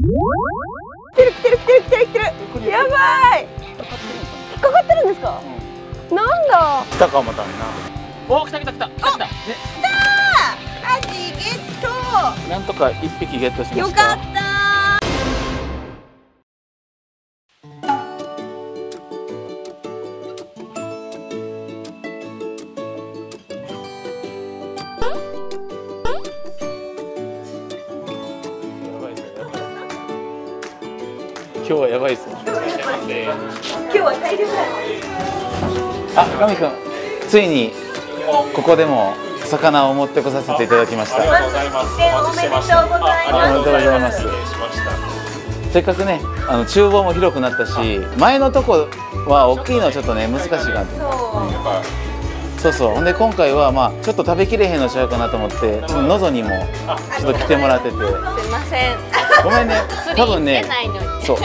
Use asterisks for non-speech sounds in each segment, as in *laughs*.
来てる来てる来てる来てる来てるやばい引っかかってるんですか、なんだ来たかもたなお来た来た来た来た来たねアジゲッなんとか一匹ゲットしましたよかった日はやばいですね今日は大量だ。あ、神くんついにここでも魚を持ってこさせていただきました。まず一点おめでとうございありがとうございまますすせっかくねあの厨房も広くなったし前のとこは大きいのはちょっとね難しいかなとそうそうそう。ほんで今回はまあちょっと食べきれへんのちゃうかなと思ってちょっとのぞにもちょっと来てもらってて。すいません。ごめんね。多分ねそう。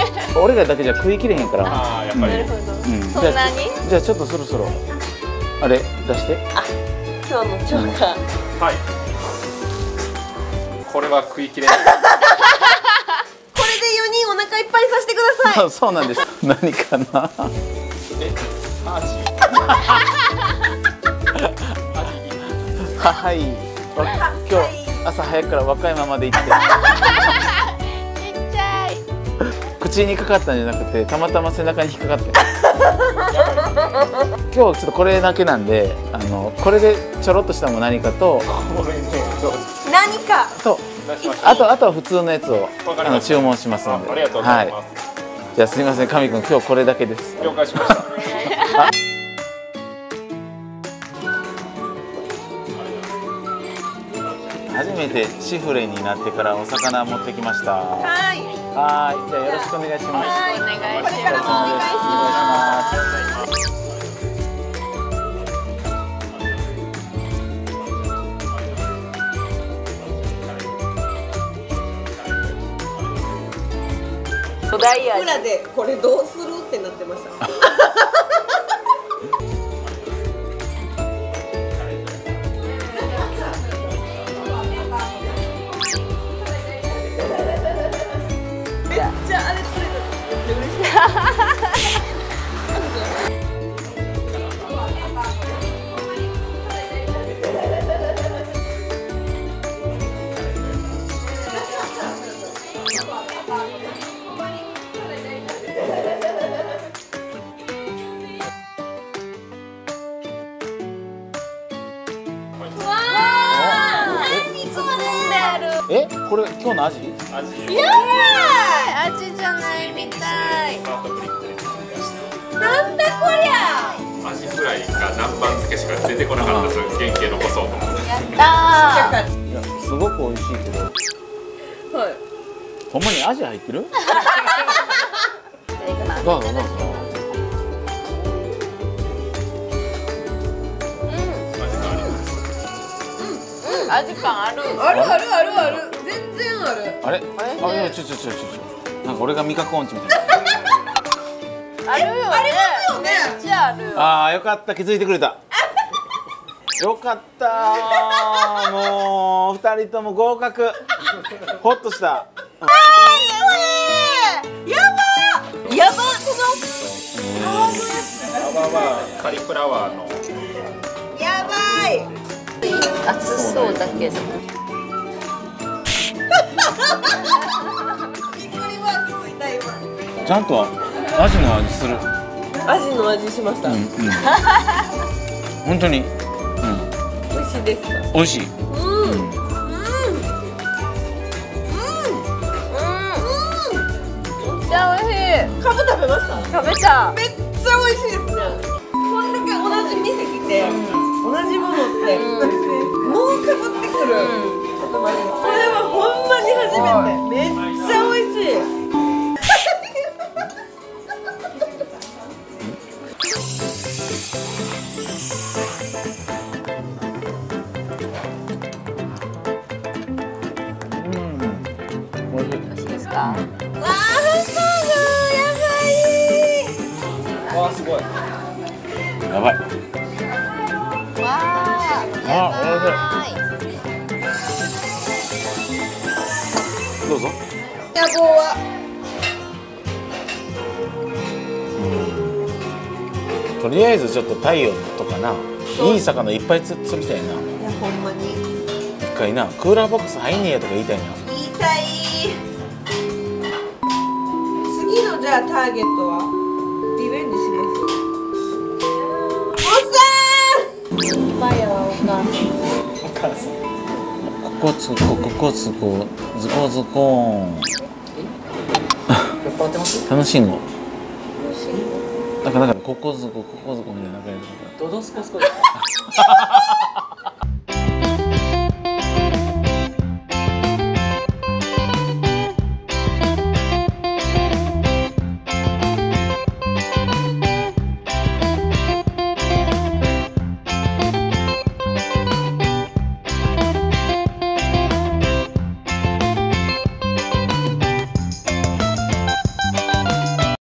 俺らだけじゃ食いきれへんから。あーやっぱり。なるほど、うん。そんなに？じゃあちょっとそろそろ。あれ出して。今日の超過はい。これは食い切れない。*laughs* これで四人お腹いっぱいさせてください。あ *laughs* そうなんです。何かな？えアジ？は *laughs* はい。わ今日朝早くから和歌山まで行って。ちっちゃい。口にかかったんじゃなくてたまたま背中に引っかかって。今日ちょっとこれだけなんであのこれでちょろっとしたも何かと何か。とあとあとは普通のやつをあの注文しますので。あありがとうございます、はい、じゃあすみません神くん今日これだけです。了解しました初めてシフレになってからお魚持ってきました。ははい。いじゃあよろしくお願いします。はいお願いしこれからもお願いします。土台味裏でこれどうするってなってました *laughs* えこれ今日のアジアジ味じゃないみたい。なんだこりゃ。たアジフライか南蛮漬けしか出てこなかったです原型残そうと思って。やったいやすごく美味しいけど。はい。ほんまにアジ入ってる？*laughs* ーどうぞどうぞ味があるあるあるあるある全然あるあれあいやちょちょちょちょちょなんか俺が味覚音痴みたいなあるよねありますよねあるあーよかった気づいてくれたよかったもう二人とも合格ほっとしたやばやばこサバはカリフラワーののやばい熱そうだけど。ちゃんとアジの味する。アジの味しました、うんうん。*laughs* 本当に。うん。美味しいですか？美味しい。うん。うん。うん。めっちゃ美味しい。カブ食べました？食べためっちゃ美味しいですいですか？わあハンバーグやばい。わあすごい。やばいわああやばい。どうぞ。野望は？とりあえずちょっと太陽とかな。いい魚いっぱい釣釣りたいな。いやほんまに。一回な。クーラーボックス入んねやとか言いたいな。言いたいじゃあターゲットは？リベンジします。おっさん。バイヤーはお母さん。ここつこここつこズコ。ズコーン。*laughs* 楽しいの？だからだからここずこここずこみたいな感じドドスコスコで